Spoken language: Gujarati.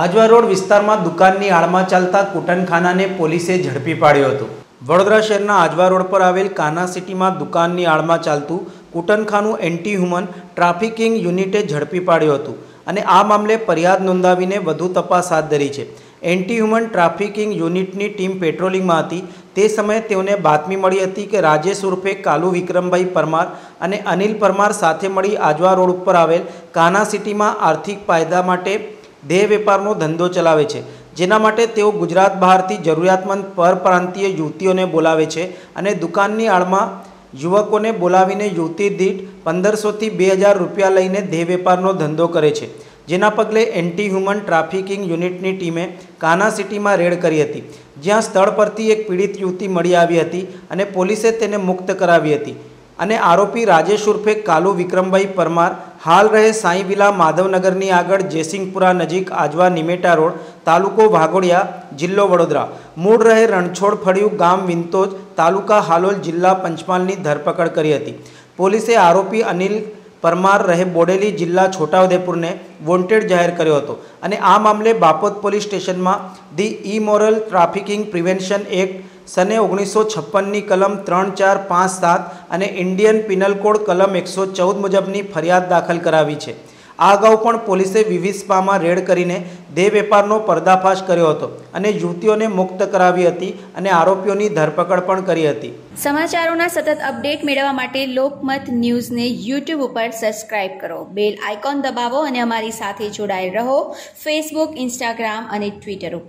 આજવા રોડ વિસ્તારમાં દુકાનની આડમાં ચાલતા કુટનખાનાને પોલીસે ઝડપી પાડ્યો હતો. વડોદરા શહેરના આજવા રોડ પર આવેલ કાના સિટીમાં દુકાનની આડમાં ચાલતું કૂટનખાનું એન્ટી હ્યુમન ટ્રાફિકિંગ યુનિટે ઝડપી પાડ્યું હતું અને આ મામલે ફરિયાદ નોંધાવીને વધુ તપાસ હાથ ધરી છે. એન્ટી હ્યુમન ટ્રાફિકિંગ યુનિટની ટીમ પેટ્રોલિંગમાં હતી. તે સમયે તેઓને બાતમી મળી હતી કે રાજેશ ઉર્ફે કાલુ વિક્રમભાઈ પરમાર અને અનિલ પરમાર સાથે મળી આજવા રોડ ઉપર આવેલ કાના સિટીમાં આર્થિક ફાયદા માટે દેહ વેપારનો ધંધો ચલાવે છે, જેના માટે તેઓ ગુજરાત બહારથી જરૂરિયાતમંદ પરપ્રાંતીય યુવતીઓને બોલાવે છે અને દુકાનની આડમાં યુવકોને બોલાવીને યુવતી દીઠ પંદરસોથી બે હજાર રૂપિયા લઈને દેહ વેપારનો ધંધો કરે છે. જેના પગલે એન્ટી હ્યુમન ટ્રાફિકિંગ યુનિટની ટીમે કાના સિટીમાં રેડ કરી હતી, જ્યાં સ્થળ પરથી એક પીડિત યુવતી મળી આવી હતી અને પોલીસે તેને મુક્ત કરાવી હતી. અને આરોપી રાજેશ ઉર્ફે કાલુ વિક્રમભાઈ પરમાર હાલ રહે સાંઈ વિલા માધવનગરની આગળ જયસિંહપુરા નજીક આજવા નિમેટા રોડ, તાલુકો વાઘોડિયા, જિલ્લો વડોદરા. મૂળ રહે રણછોડ ફળિયું ગામ વિંતોજ, તાલુકા હાલોલ જિલ્લા પંચમહાલની ધરપકડ કરી હતી. પોલીસે આરોપી અનિલ પરમાર રહે બોડેલી જિલ્લા છોટાઉદેપુરને વોન્ટેડ જાહેર કર્યો હતો અને આ મામલે બાપોદ પોલીસ સ્ટેશનમાં the immoral trafficking prevention act સને ઓગણીસો છપ્પનની કલમ ત્રણ ચાર પાંચ સાત અને ઇન્ડિયન પિનલ કોડ કલમ એકસો ચૌદ મુજબની ફરિયાદ દાખલ કરાવી છે. આ અગાઉ પણ પોલીસે વિવિધ સ્પામાં રેડ કરીને દેહ વેપારનો પર્દાફાશ કર્યો હતો અને યુવતીઓને મુક્ત કરાવી હતી અને આરોપીઓની ધરપકડ પણ કરી હતી. સમાચારોના સતત અપડેટ મેળવવા માટે લોકમત ન્યૂઝને યુટ્યુબ ઉપર સબસ્ક્રાઇબ કરો. બેલ આઇકોન દબાવો અને અમારી સાથે જોડાયેલ રહો. ફેસબુક, ઇન્સ્ટાગ્રામ અને ટ્વિટર ઉપર.